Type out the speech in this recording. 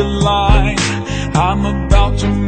I'm about to make